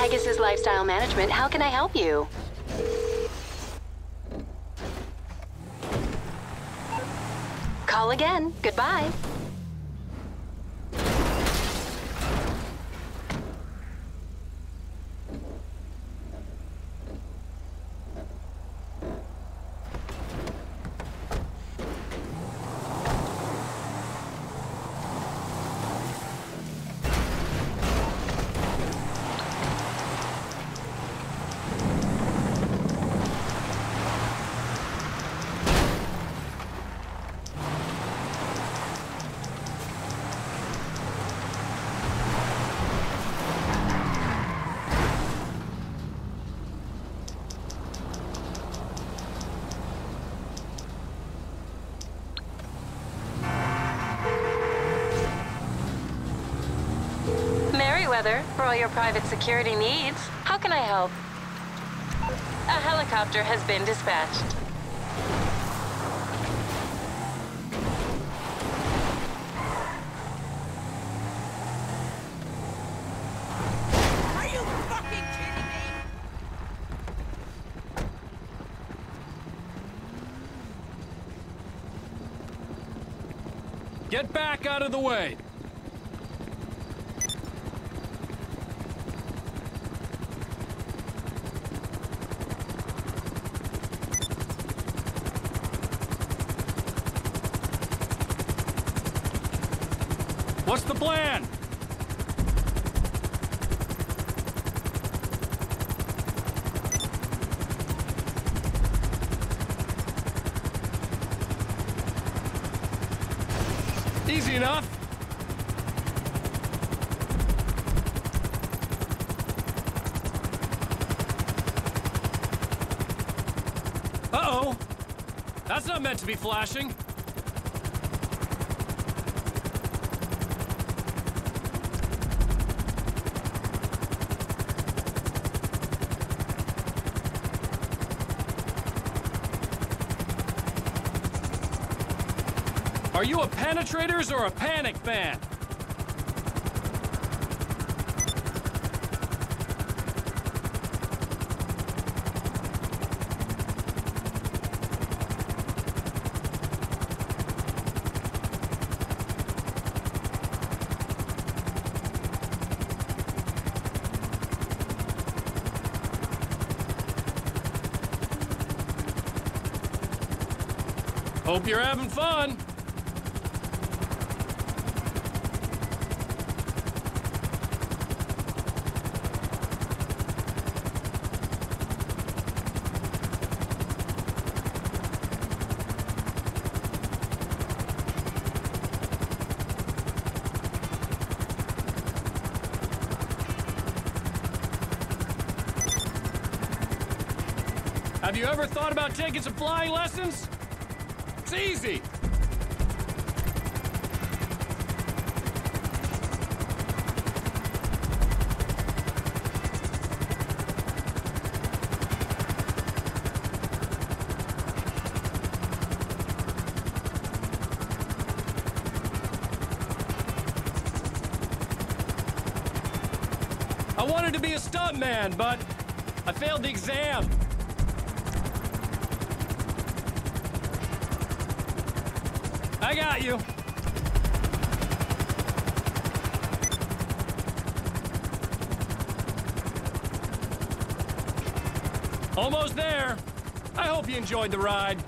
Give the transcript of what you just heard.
Pegasus Lifestyle Management. How can I help you? Call again. Goodbye. Merryweather, for all your private security needs. How can I help? A helicopter has been dispatched. Are you fucking kidding me? Get back out of the way! The plan? Easy enough. Uh-oh. That's not meant to be flashing. Are you a penetrators or a panic fan? Hope you're having fun. Have you ever thought about taking some flying lessons? It's easy. I wanted to be a stuntman, but I failed the exam. I got you. Almost there. I hope you enjoyed the ride.